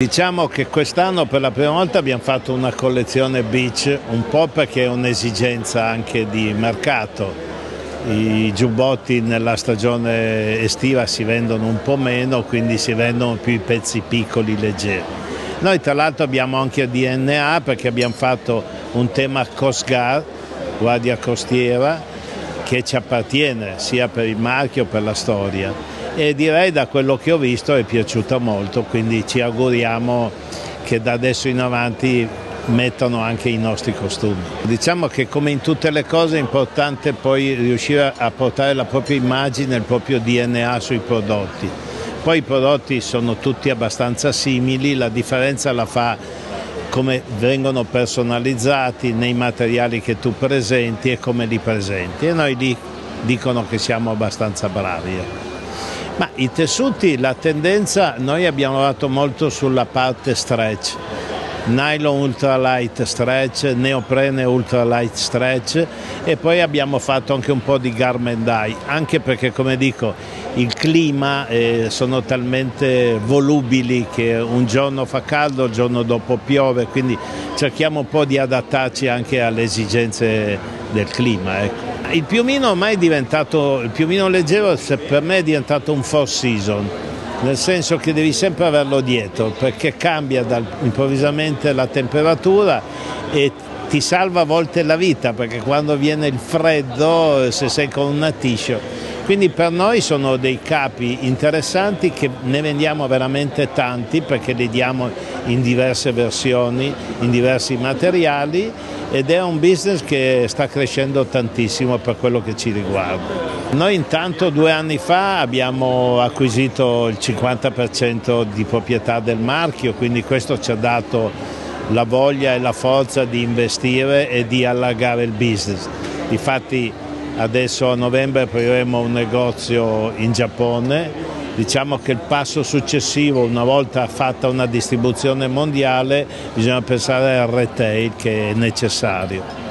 Diciamo che quest'anno per la prima volta abbiamo fatto una collezione beach, un po' perché è un'esigenza anche di mercato. I giubbotti nella stagione estiva si vendono un po' meno, quindi si vendono più i pezzi piccoli, leggeri. Noi tra l'altro abbiamo anche DNA perché abbiamo fatto un tema Coast Guard, Guardia Costiera, che ci appartiene sia per il marchio che per la storia e direi da quello che ho visto è piaciuta molto, quindi ci auguriamo che da adesso in avanti mettano anche i nostri costumi. Diciamo che come in tutte le cose è importante poi riuscire a portare la propria immagine, il proprio DNA sui prodotti. Poi i prodotti sono tutti abbastanza simili, la differenza la fa come vengono personalizzati nei materiali che tu presenti e come li presenti e noi lì dicono che siamo abbastanza bravi. Ma i tessuti, la tendenza, noi abbiamo lavorato molto sulla parte stretch, nylon ultralight stretch, neoprene ultralight stretch e poi abbiamo fatto anche un po' di garment dye, anche perché come dico il clima eh, sono talmente volubili che un giorno fa caldo, il giorno dopo piove, quindi cerchiamo un po' di adattarci anche alle esigenze del clima. Ecco. Il piumino ormai è diventato, il piumino leggero per me è diventato un four season, nel senso che devi sempre averlo dietro perché cambia improvvisamente la temperatura e ti salva a volte la vita perché quando viene il freddo se sei con una t-shirt quindi per noi sono dei capi interessanti che ne vendiamo veramente tanti perché li diamo in diverse versioni, in diversi materiali ed è un business che sta crescendo tantissimo per quello che ci riguarda. Noi intanto due anni fa abbiamo acquisito il 50% di proprietà del marchio, quindi questo ci ha dato la voglia e la forza di investire e di allargare il business. Infatti Adesso a novembre apriremo un negozio in Giappone. Diciamo che il passo successivo, una volta fatta una distribuzione mondiale, bisogna pensare al retail che è necessario.